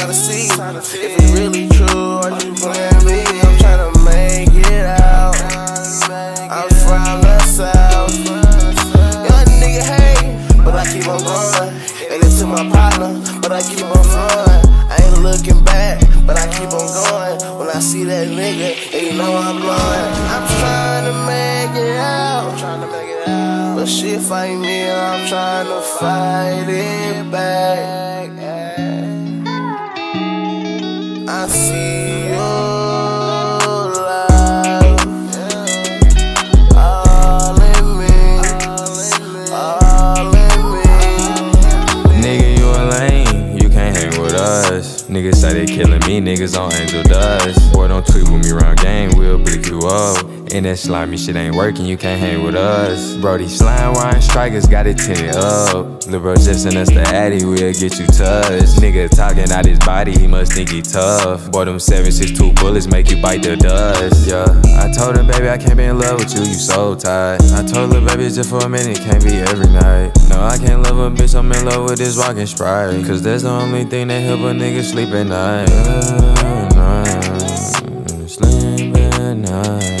I'm tryna see if it's really true or you playing me. I'm trying to make it out. I'm from the south. Young nigga hate, but I keep on going. They listen to my partner, but I keep on flowing. I ain't looking back, but I keep on going. When I see that nigga, they know I'm blowing. I'm trying to make it out. But she fight me, I'm trying to fight it I see your love all in me, all in me. Nigga, you a lame, you can't hang with us. Niggas say they killing me, niggas on angel dust. Boy, don't tweet with me around game, we'll pick you up. And that slimy shit ain't working, you can't hang with us. Bro, these slime wine strikers got it tinted up. Lil' bro just sent us the addy, we'll get you touched. Nigga talking out his body, he must think he tough. Boy, them 762 bullets make you bite the dust, yeah. I told him, baby, I can't be in love with you, you so tired. I told her, baby, just for a minute, can't be every night. No, I can't love a bitch, I'm in love with this walking sprite. Cause that's the only thing that help a nigga sleep at night. Uh, night, sleep at night.